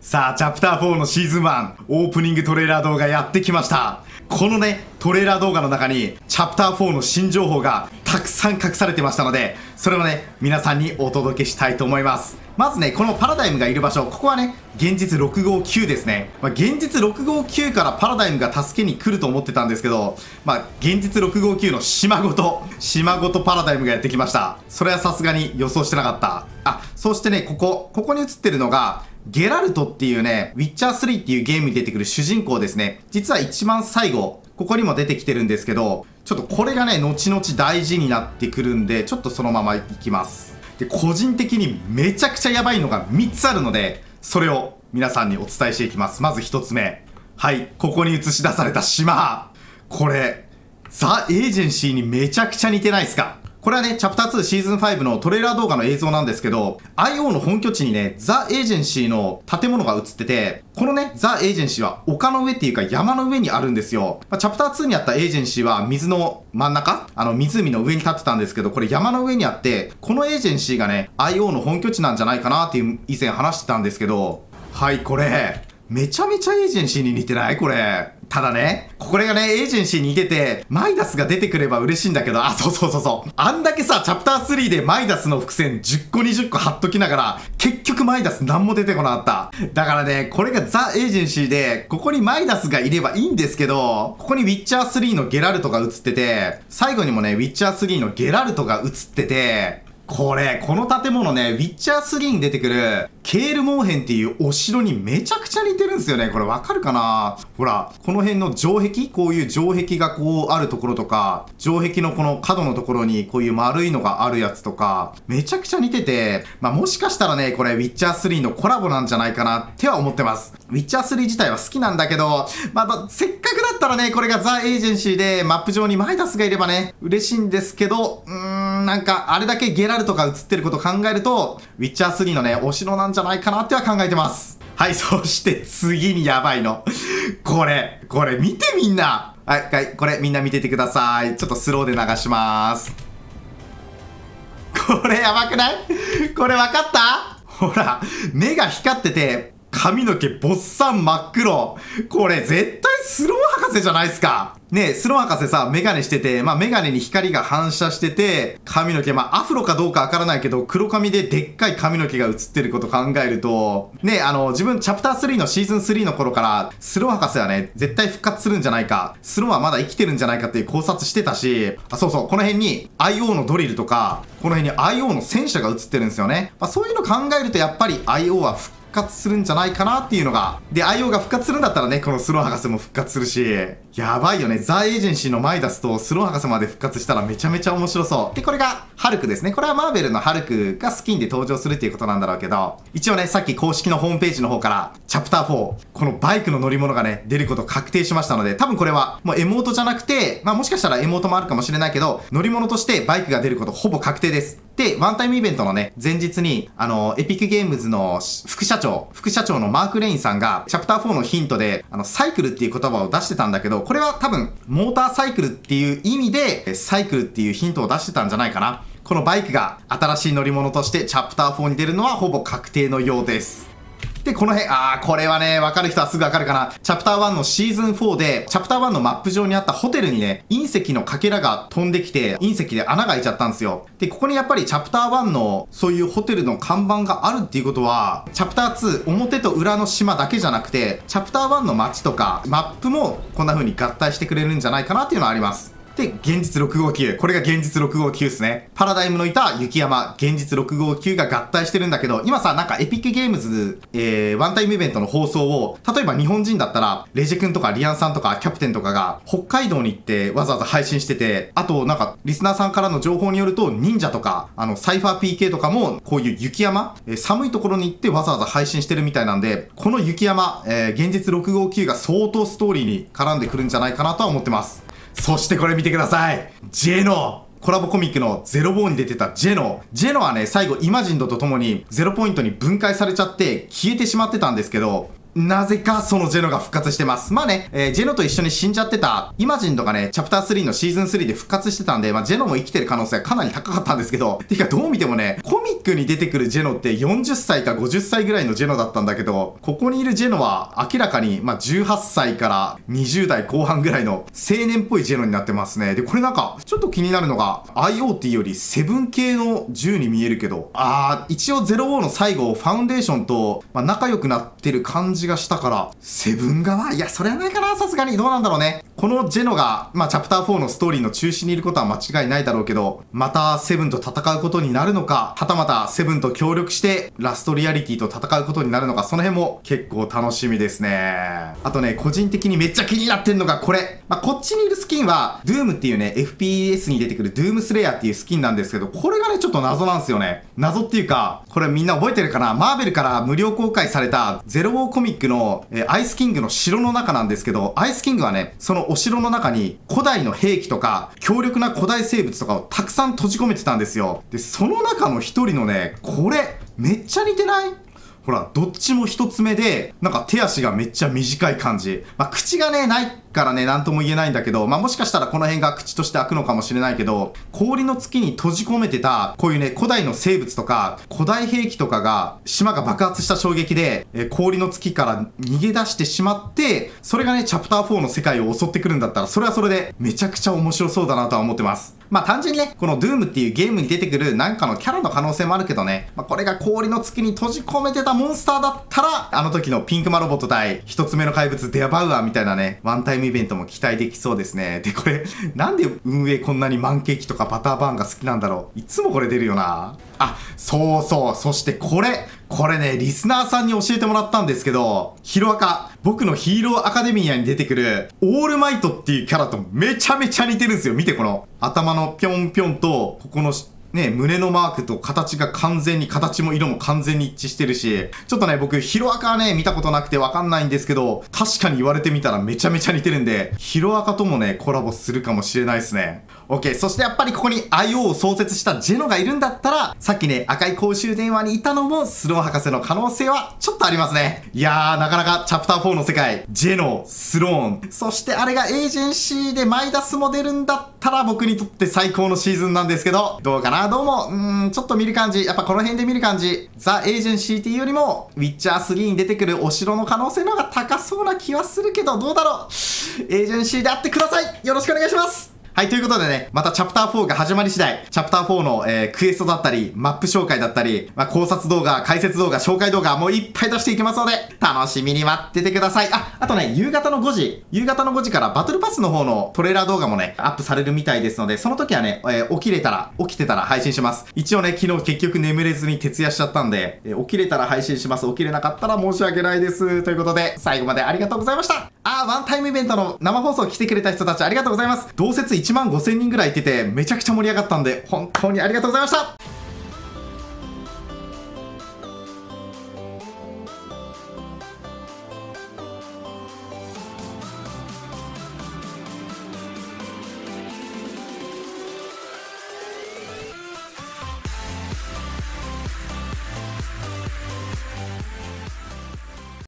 さあ、チャプター4のシーズン1、オープニングトレーラー動画やってきました。このね、トレーラー動画の中に、チャプター4の新情報がたくさん隠されてましたので、それをね、皆さんにお届けしたいと思います。まずね、このパラダイムがいる場所、ここはね、現実659ですね。まあ、現実659からパラダイムが助けに来ると思ってたんですけど、まあ、現実659の島ごと、島ごとパラダイムがやってきました。それはさすがに予想してなかった。あ、そしてね、ここ、ここに映ってるのが、ゲラルトっていうね、ウィッチャー3っていうゲームに出てくる主人公ですね。実は一番最後、ここにも出てきてるんですけど、ちょっとこれがね、後々大事になってくるんで、ちょっとそのままいきます。で、個人的にめちゃくちゃやばいのが3つあるので、それを皆さんにお伝えしていきます。まず1つ目。はい、ここに映し出された島。これ、ザ・エージェンシーにめちゃくちゃ似てないですか？これはね、チャプター2シーズン5のトレーラー動画の映像なんですけど、IO の本拠地にね、ザ・エージェンシーの建物が映ってて、このね、ザ・エージェンシーは丘の上っていうか山の上にあるんですよ。まあ、チャプター2にあったエージェンシーは水の真ん中あの湖の上に立ってたんですけど、これ山の上にあって、このエージェンシーがね、IO の本拠地なんじゃないかなっていう以前話してたんですけど、はい、これ、めちゃめちゃエージェンシーに似てない？これ。ただね、これがね、エージェンシーに似てて、マイダスが出てくれば嬉しいんだけど、あ、そうそうそうそう。あんだけさ、チャプター3でマイダスの伏線10個20個貼っときながら、結局マイダス何も出てこなかった。だからね、これがザ・エージェンシーで、ここにマイダスがいればいいんですけど、ここにウィッチャー3のゲラルトが映ってて、最後にもね、ウィッチャー3のゲラルトが映ってて、これ、この建物ね、ウィッチャー3に出てくる、ケールモーヘンっていうお城にめちゃくちゃ似てるんですよね。これわかるかな？ほら、この辺の城壁？こういう城壁がこうあるところとか、城壁のこの角のところにこういう丸いのがあるやつとか、めちゃくちゃ似てて、まあもしかしたらね、これウィッチャー3のコラボなんじゃないかなっては思ってます。ウィッチャー3自体は好きなんだけど、まあ、せっかくだったらね、これがザ・エージェンシーでマップ上にマイダスがいればね、嬉しいんですけど、うーん、なんか、あれだけゲラルトが映ってること考えると、ウィッチャー3のね、お城なんじゃないかなっては考えてます。はい、そして次にやばいの。これ、これ見てみんな。はい、はい、これみんな見ててください。ちょっとスローで流します。これやばくない？これわかった？ほら、目が光ってて、髪の毛ぼっさん真っ黒。これ絶対スロー博士じゃないっすか。ねえスロー博士さ、メガネしてて、まあメガネに光が反射してて、髪の毛、まあアフロかどうかわからないけど、黒髪ででっかい髪の毛が映ってること考えると、ねえあの、自分チャプター3のシーズン3の頃から、スロー博士はね、絶対復活するんじゃないか、スローはまだ生きてるんじゃないかっていう考察してたし、あ、そうそう、この辺に IO のドリルとか、この辺に IO の戦車が映ってるんですよね。まあそういうの考えるとやっぱり IO は復活するんじゃないかなっていうのが。で、IO が復活するんだったらね、このスロー博士も復活するし、やばいよね。ザ・エージェンシーのマイダスとスロー博士まで復活したらめちゃめちゃ面白そう。で、これがハルクですね。これはマーベルのハルクがスキンで登場するっていうことなんだろうけど、一応ね、さっき公式のホームページの方から、チャプター4、このバイクの乗り物がね、出ること確定しましたので、多分これはもうエモートじゃなくて、まあもしかしたらエモートもあるかもしれないけど、乗り物としてバイクが出ることほぼ確定です。で、ワンタイムイベントのね、前日に、あの、エピックゲームズの副社長、副社長のマーク・レインさんが、チャプター4のヒントで、あの、サイクルっていう言葉を出してたんだけど、これは多分、モーターサイクルっていう意味で、サイクルっていうヒントを出してたんじゃないかな。このバイクが新しい乗り物としてチャプター4に出るのはほぼ確定のようです。で、この辺、あー、これはね、わかる人はすぐわかるかな。チャプター1のシーズン4で、チャプター1のマップ上にあったホテルにね、隕石のかけらが飛んできて、隕石で穴が開いちゃったんですよ。で、ここにやっぱりチャプター1の、そういうホテルの看板があるっていうことは、チャプター2、表と裏の島だけじゃなくて、チャプター1の街とか、マップもこんな風に合体してくれるんじゃないかなっていうのはあります。で、現実659。これが現実659ですね。パラダイムのいた雪山、現実659が合体してるんだけど、今さ、なんかエピックゲームズ、えー、ワンタイムイベントの放送を、例えば日本人だったら、レジェ君とかリアンさんとかキャプテンとかが、北海道に行ってわざわざ配信してて、あと、なんか、リスナーさんからの情報によると、忍者とか、あの、サイファー PK とかも、こういう雪山、えー、寒いところに行ってわざわざ配信してるみたいなんで、この雪山、えー、現実659が相当ストーリーに絡んでくるんじゃないかなとは思ってます。そしてこれ見てください。ジェノコラボコミックのゼロボーに出てたジェノ。ジェノはね、最後イマジンドと共にゼロポイントに分解されちゃって消えてしまってたんですけど、なぜかそのジェノが復活してます。まあね、えー、ジェノと一緒に死んじゃってた、イマジンとかね、チャプター3のシーズン3で復活してたんで、まあジェノも生きてる可能性はかなり高かったんですけど、てかどう見てもね、コミックに出てくるジェノって40歳か50歳ぐらいのジェノだったんだけど、ここにいるジェノは明らかに、まあ18歳から20代後半ぐらいの青年っぽいジェノになってますね。で、これなんか、ちょっと気になるのが、IoT よりセブン系の銃に見えるけど、あー、一応05の最後、ファウンデーションと、まあ、仲良くなってる感じがしたから、セブン側？いや、それはないかな、さすがに。どうなんだろうね。このジェノが、まあ、チャプター4のストーリーの中心にいることは間違いないだろうけど、またセブンと戦うことになるのか、はたまたセブンと協力して、ラストリアリティと戦うことになるのか、その辺も結構楽しみですね。あとね、個人的にめっちゃ気になってんのがこれ。まあ、こっちにいるスキンは、ドゥームっていうね、FPS に出てくるドゥームスレイヤーっていうスキンなんですけど、これがね、ちょっと謎なんですよね。謎っていうか、これみんな覚えてるかな？マーベルから無料公開されたゼロウォーコミックの、えー、アイスキングの城の中なんですけど、アイスキングはね、そのお城の中に古代の兵器とか、強力な古代生物とかをたくさん閉じ込めてたんですよ。で、その中の一人のね、これ、めっちゃ似てない？ほら、どっちも一つ目で、なんか手足がめっちゃ短い感じ。まあ、口がね、ないからね、なんとも言えないんだけど、まあ、もしかしたらこの辺が口として開くのかもしれないけど、氷の月に閉じ込めてた、こういうね、古代の生物とか、古代兵器とかが、島が爆発した衝撃で、え、氷の月から逃げ出してしまって、それがね、チャプター4の世界を襲ってくるんだったら、それはそれでめちゃくちゃ面白そうだなとは思ってます。まあ単純にね、この Doom っていうゲームに出てくるなんかのキャラの可能性もあるけどね、まあこれが氷の月に閉じ込めてたモンスターだったら、あの時のピンクマロボット対一つ目の怪物デアバウアーみたいなね、ワンタイムイベントも期待できそうですね。で、これ、なんで運営こんなにマンケーキとかバターバーンが好きなんだろう。いつもこれ出るよな。あ、そうそう。そしてこれ、これね、リスナーさんに教えてもらったんですけど、ヒロアカ、僕のヒーローアカデミアに出てくる、オールマイトっていうキャラとめちゃめちゃ似てるんですよ。見て、この頭のぴょんぴょんと、ここのね、胸のマークと形が完全に、形も色も完全に一致してるし、ちょっとね、僕、ヒロアカはね、見たことなくてわかんないんですけど、確かに言われてみたらめちゃめちゃ似てるんで、ヒロアカともね、コラボするかもしれないですね。OK。そしてやっぱりここに IO を創設したジェノがいるんだったら、さっきね、赤い公衆電話にいたのもスロー博士の可能性はちょっとありますね。いやー、なかなかチャプター4の世界、ジェノ、スローン、そしてあれがエージェンシーでマイダスも出るんだったら僕にとって最高のシーズンなんですけど、どうかな？どうも、うん、ちょっと見る感じ、やっぱこの辺で見る感じ、ザ・エージェンシーっていうよりも、ウィッチャー3に出てくるお城の可能性の方が高そうな気はするけど、どうだろう。エージェンシーであってください。よろしくお願いします。はい、ということでね、またチャプター4が始まり次第、チャプター4の、えー、クエストだったり、マップ紹介だったり、まあ、考察動画、解説動画、紹介動画、もういっぱい出していきますので、楽しみに待っててください。あ、あとね、夕方の5時、夕方の5時からバトルパスの方のトレーラー動画もね、アップされるみたいですので、その時はね、えー、起きれたら、起きてたら配信します。一応ね、昨日結局眠れずに徹夜しちゃったんで、えー、起きれたら配信します。起きれなかったら申し訳ないです。ということで、最後までありがとうございました。あー、ワンタイムイベントの生放送来てくれた人たちありがとうございます。同説1万5000人ぐらいいてて、めちゃくちゃ盛り上がったんで、本当にありがとうございました